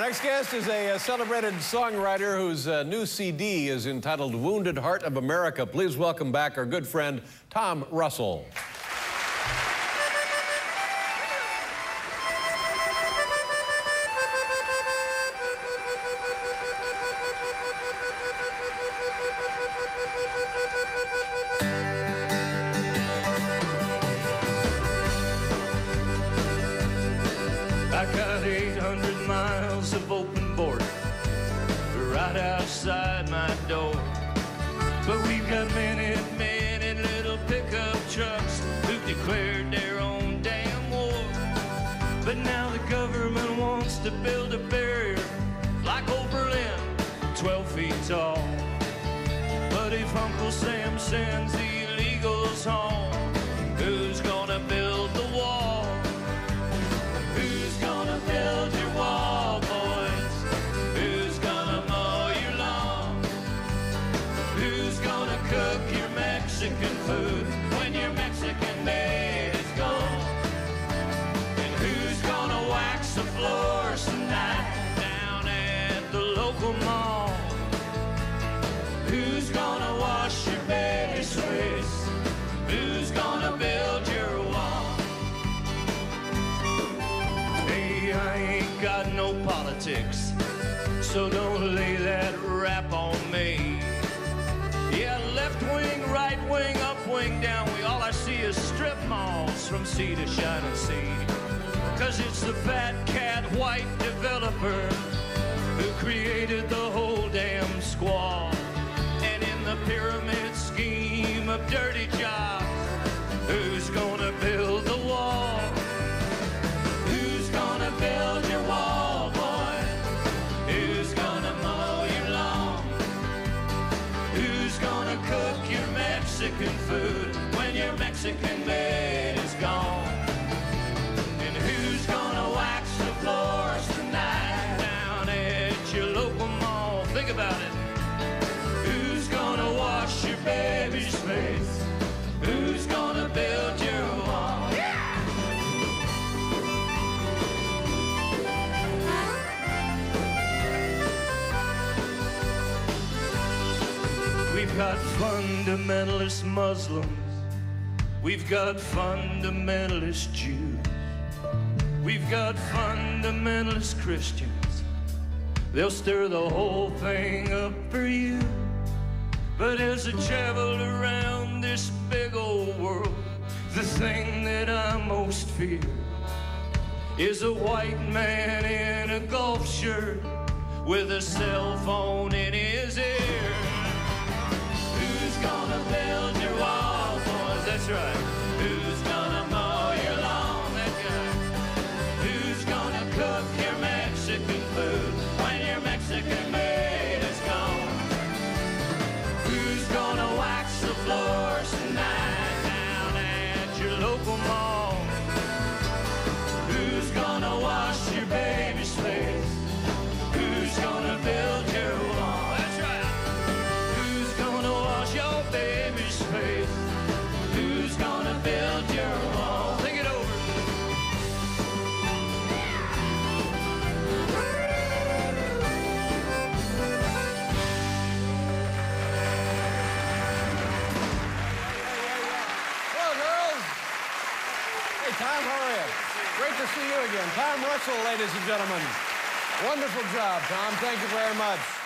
Our next guest is a, a celebrated songwriter whose uh, new CD is entitled Wounded Heart of America. Please welcome back our good friend, Tom Russell. Miles of open border right outside my door. But we've got many, so don't lay that rap on me. Yeah, left wing, right wing, up wing, down wing, all I see is strip malls from sea to shining sea. Cause it's the fat cat white developer who created the whole damn squad. And in the pyramid scheme of dirty jobs, who's gonna Mexican food. When your Mexican got fundamentalist Muslims. We've got fundamentalist Jews. We've got fundamentalist Christians. They'll stir the whole thing up for you. But as I traveled around this big old world, the thing that I most fear is a white man in a golf shirt with a cell phone in his ear. Who's gonna mow your lawn? That guy. Who's gonna cook your Mexican food when your Mexican maid is gone? Who's gonna wax the floors tonight down at your local mall? How are you? Great to see you again. Tom Russell, ladies and gentlemen. Wonderful job, Tom. Thank you very much.